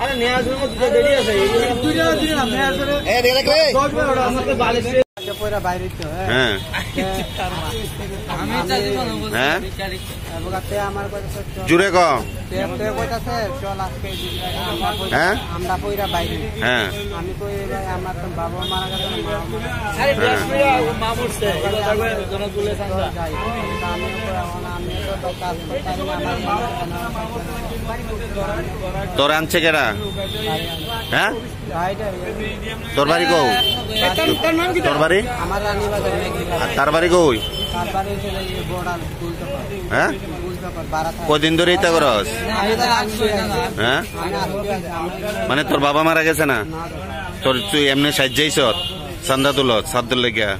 আরে নেওয়ার জন্য দুটো দেরি আছে পয়রা বাইরে তো হ্যাঁ। আমি হ্যাঁ আমার চল। জুড়ে ক। তে কইতাছে চল আজকে আমরা পয়রা- হ্যাঁ? আমরা পয়রা বাইরে হ্যাঁ। আমি আমার তো বাবা মারা গেছে তোর আনছে কেডা? হ্যাঁ? তোর বাড়ি কৌ তোর বাড়ি আর তার বাড়ি কই? হ্যাঁ? কদিন ধরে ইতা করস? হ্যাঁ? মানে তোর বাবা মারা গেছে না? তোর তুই এমনি সাজ্জাইছ? চান্দা তুলত, সাদ্দুর লেগিয়া?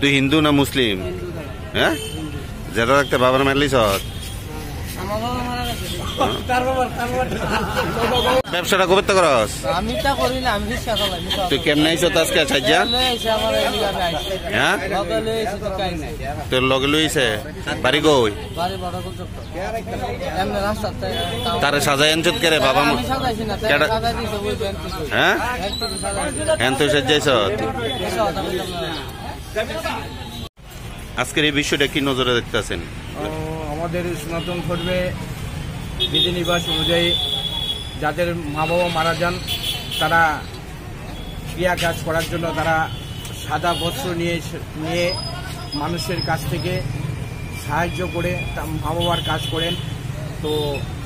তুই হিন্দু না মুসলিম? হ্যাঁ? যেটা রাখতে বাবার মারলিস আমার বাবা মারা গেছে ব্যবসাটা কবে তো করস? আমি তা করি না আমি রিক্সা চালাই তুই কেমনে আইছ আজকে সাজ্জা হ্যাঁ? তো কাই নাই। তোর লগে লইছে বাড়ি কই? তারে সাজাই আনছত কে রে বাবা মা? হ্যাঁ? হ্যাঁ তুই সাজ্জাইছ। আজকের এই বিষয়টা কি নজরে দেখতেছেন? আমাদের সনাতন ধর্মে বিধিনিবাস অনুযায়ী যাদের মা বাবা মারা যান, তারা ক্রিয়া কাজ করার জন্য তারা সাদা বস্ত্র নিয়ে নিয়ে মানুষের কাছ থেকে সাহায্য করে মা বাবার কাজ করেন। তো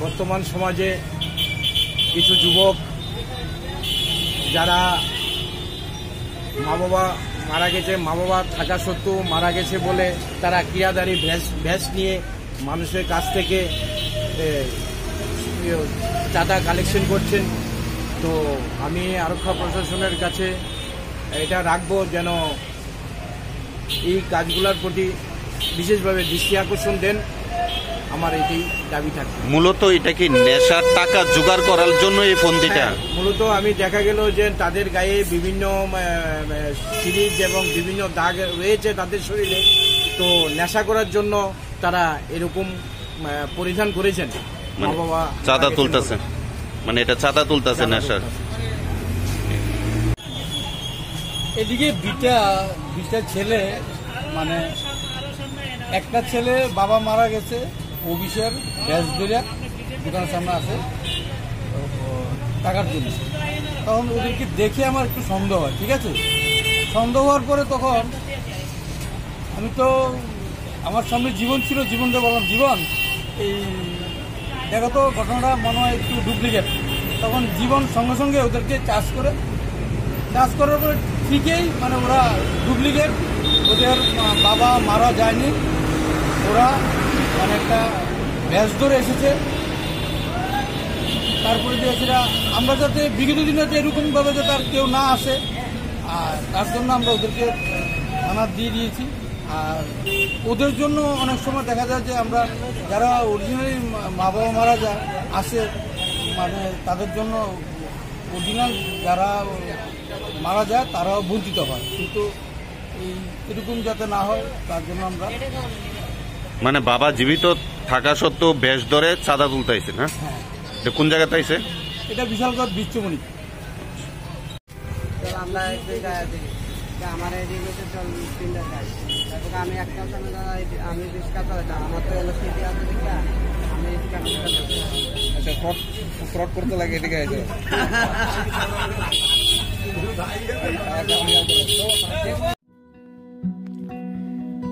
বর্তমান সমাজে কিছু যুবক যারা মা বাবা মারা গেছে মা বাবা থাকা সত্ত্বেও মারা গেছে বলে তারা ক্রিয়াদারি ভ্যাস ভ্যাস নিয়ে মানুষের কাছ থেকে ইয়ে, চাঁদা কালেকশন করছেন। তো আমি আরক্ষা প্রশাসনের কাছে এটা রাখব যেন এই কাজগুলোর প্রতি বিশেষভাবে দৃষ্টি আকর্ষণ দেন। আমার এটাই দাবি থাকবে। মূলত এটা কি নেশার টাকা জোগাড় করার জন্য এই ফন্দিটা? হ্যাঁ, মূলত আমি দেখা গেল যে তাদের গায়ে বিভিন্ন সিরিজ এবং বিভিন্ন দাগ রয়েছে তাদের শরীরে। তো নেশা করার জন্য তারা এরকম পরিধান করেছেন। মা মানে বাবা চাঁদা তুলতেছেন মানে এটা চাঁদা তুলতেছে চাঁদা নেশার। এদিকে দুইটা দুইটা ছেলে মানে একটা ছেলে বাবা মারা গেছে অফিসের ব্যাস ধরে দোকানের সামনে আছে টাকার জন্য। তখন ওদেরকে দেখে আমার একটু সন্দেহ হয় ঠিক আছে? সন্দেহ হওয়ার পরে তখন আমি তো আমার সামনে জীবন ছিল জীবনটা বললাম জীবন। এই, দেখো তো ঘটনাটা মনে হয় একটু ডুপ্লিকেট তখন জীবন সঙ্গে সঙ্গে ওদেরকে চাষ করে, চাষ করার পরে ঠিকই মানে ওরা ডুপ্লিকেট ওদের বাবা মারা যায়নি। ওরা মানে একটা ব্যাস ধরে এসেছে। তারপরে যে সেটা আমরা যাতে বিগত দিনে যাতে এরকমভাবে যাতে আর কেউ না আসে, আর তার জন্য আমরা ওদেরকে থানা দিয়ে দিয়েছি। আর ওদের জন্য অনেক সময় দেখা যায় যে আমরা যারা অরিজিনালি মা বাবা মারা যায় আসে মানে তাদের জন্য অরিজিনাল যারা মারা যায় তারাও বঞ্চিত হয়। কিন্তু এই এরকম যাতে না হয় তার জন্য আমরা মানে বাবা জীবিত থাকা সত্ত্বেও বেশ ধরে চাঁদা তুলতেছে না? হ্যাঁ। কোন জায়গাতে আইছে এটা বিশালগড় বিশ্বমণি আমরা আমার এদিকে তিনটা আমি একটা চালানো দাদা আমি রিক্সা চালাতাম আমার তো এলো সিটি আছে দেখা আমি রিক্সা আচ্ছা ফ্রড ফ্রড করতে লাগে এদিকে আছে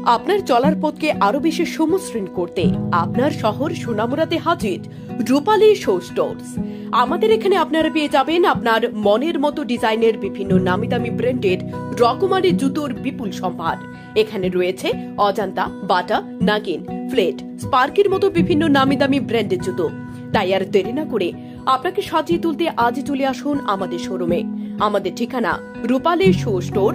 আপনার চলার পথকে আরও বেশি সমশ্রীন করতে আপনার শহর সোনামুরাতে হাজির রূপালী শো স্টোর্স। আমাদের এখানে আপনারা পেয়ে যাবেন আপনার মনের মতো ডিজাইনের বিভিন্ন নামি দামি ব্র্যান্ডের রকমারি জুতোর বিপুল সম্ভার। এখানে রয়েছে অজান্তা, বাটা, নাগিন, ফ্লেট, স্পার্কের মতো বিভিন্ন নামি দামি ব্র্যান্ডের জুতো। তাই আর দেরি না করে আপনাকে সাজিয়ে তুলতে আজই চলে আসুন আমাদের শোরুমে। আমাদের ঠিকানা Rupali shoe store,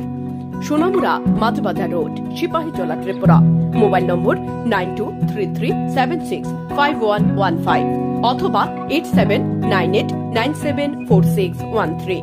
Sonamura Majhbazar road Sepahijala Tripura. Mobile number nine two three three seven six five one one five অথবা eight seven nine eight nine seven four six one three.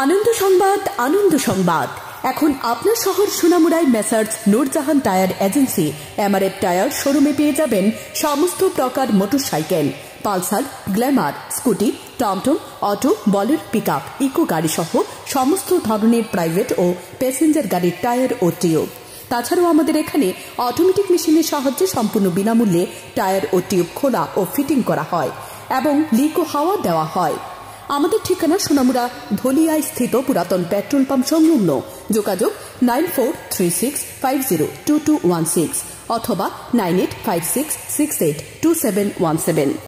আনন্দ সংবাদ আনন্দ সংবাদ। এখন আপনার শহর সোনামুড়ায় messrs Noorjahan tyre agency. MRF tyre শোরুমে পেয়ে যাবেন সমস্ত প্রকার মোটরসাইকেল। পালসার, গ্ল্যামার, স্কুটি, টমটম, অটো, বলের পিক আপ ইকো গাড়ি সহ সমস্ত ধরনের প্রাইভেট ও প্যাসেঞ্জার গাড়ির টায়ার ও টিউব। তাছাড়াও আমাদের এখানে অটোমেটিক মেশিনের সাহায্যে সম্পূর্ণ বিনামূল্যে টায়ার ও টিউব খোলা ও ফিটিং করা হয় এবং লিক হাওয়া দেওয়া হয়। আমাদের ঠিকানা সোনামুড়া ধলিয়ায় স্থিত পুরাতন পেট্রোল পাম্প সংলগ্ন। যোগাযোগ nine four three six five zero two two one six অথবা nine eight five six six eight two seven one seven.